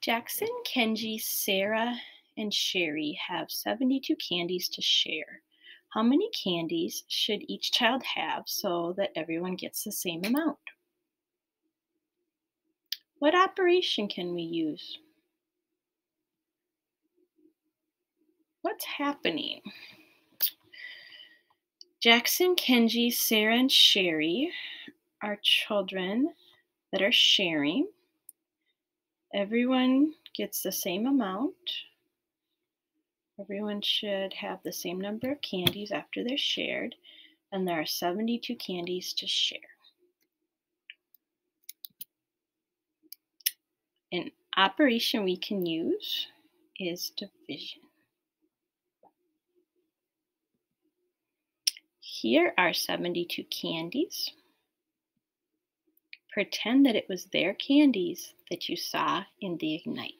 Jackson, Kenji, Sarah, and Sherry have 72 candies to share. How many candies should each child have so that everyone gets the same amount? What operation can we use? What's happening? Jackson, Kenji, Sarah, and Sherry are children that are sharing. Everyone gets the same amount. Everyone should have the same number of candies after they're shared, and there are 72 candies to share. An operation we can use is division. Here are 72 candies. Pretend that it was their candies that you saw in the Ignite.